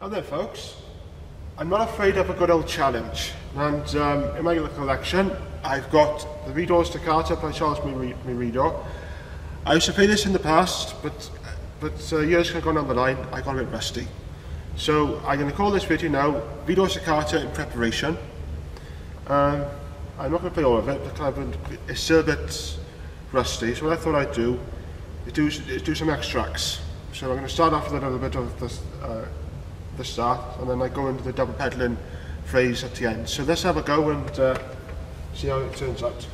Now then folks, I'm not afraid of a good old challenge. And um, in my collection, I've got the Widor Toccata by Charles Marie Widor. I used to play this in the past, but, but uh, years have gone on the line, I got a bit rusty. So I'm going to call this video now Widor Toccata in preparation. Um, I'm not going to play all of it, but it's still a bit rusty. So what I thought I'd do is do, is do some extracts. So I'm going to start off with a little bit of this, uh, the start, and then I go into the double pedaling phrase at the end. So let's have a go and uh, see how it turns out.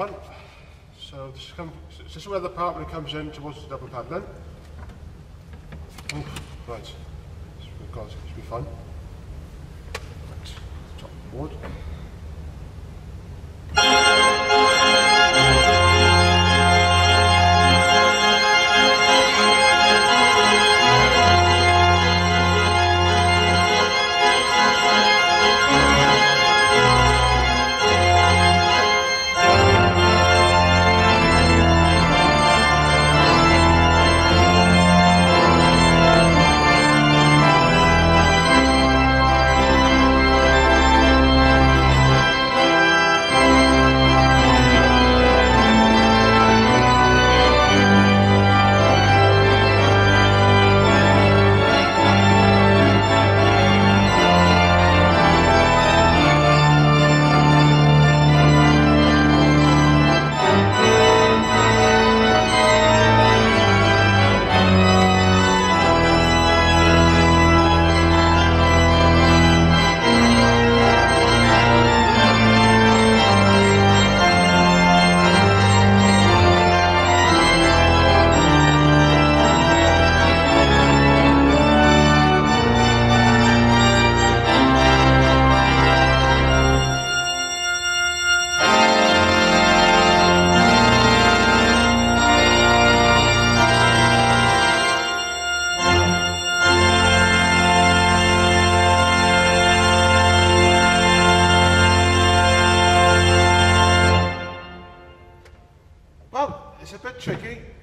This is where the partner comes in towards the double pedaling. Oof, right, this should be fun. Right, top board.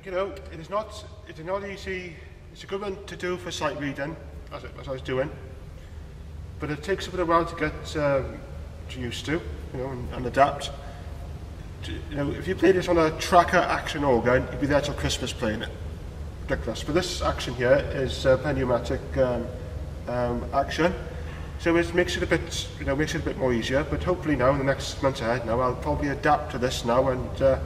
You know, it is not, it is not easy, it's a good one to do for sight reading, as, it, as I was doing, but it takes a bit of while to get um, to used to, you know, and, and adapt. You know, if you play this on a tracker action organ, you'd be there till Christmas playing it. Ridiculous. But this action here is uh, pneumatic um, um, action. So it makes it a bit, you know, makes it a bit more easier. But hopefully now, in the next months ahead, now I'll probably adapt to this now and uh,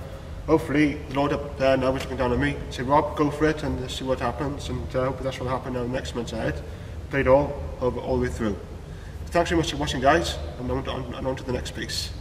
hopefully the Lord up there now is looking down on me, say, Rob, go for it and see what happens, and uh, hopefully that's what will happen now next month's ahead. Played all, all, all the way through. Thanks very much for watching, guys, and on, on, on to the next piece.